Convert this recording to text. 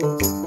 Música